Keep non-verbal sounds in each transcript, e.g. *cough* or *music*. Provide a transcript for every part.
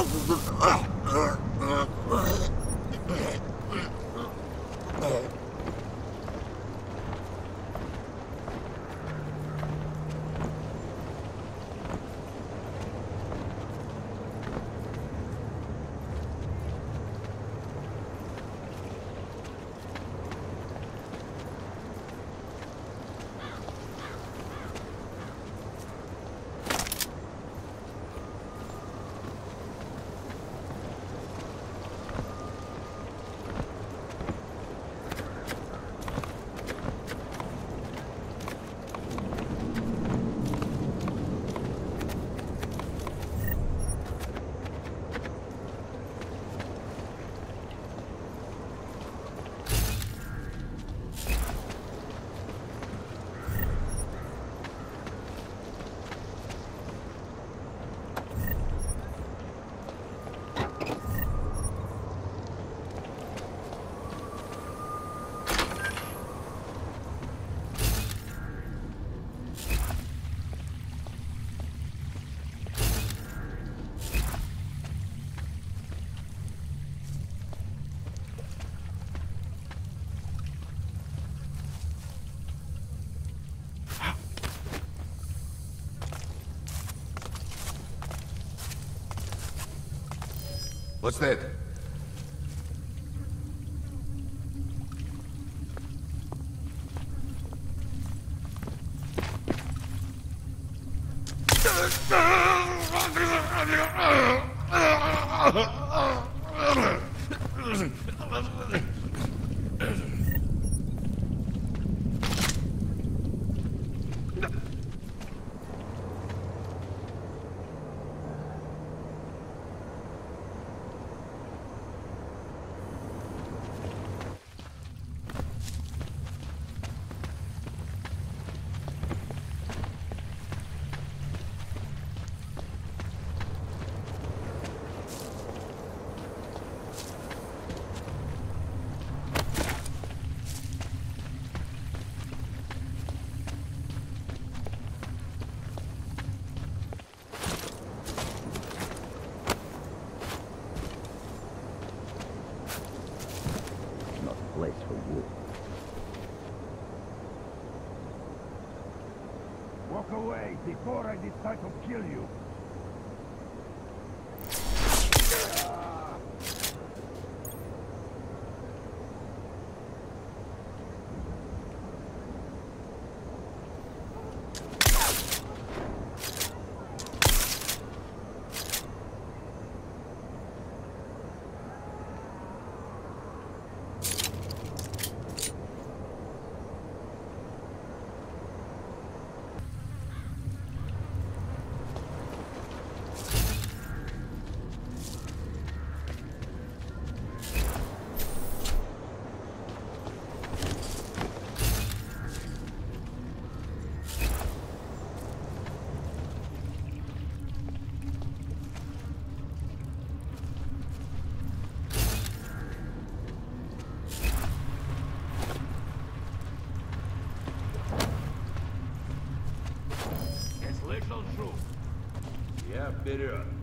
Oh, What's that? *laughs* Walk away before I decide to kill you. вперед.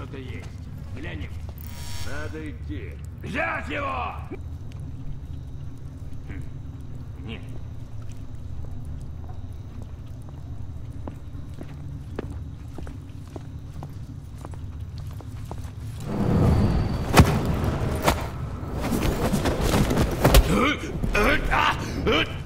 Что-то есть. Глянем. Надо идти. Взять его! Нет. Hmm.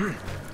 Hmm.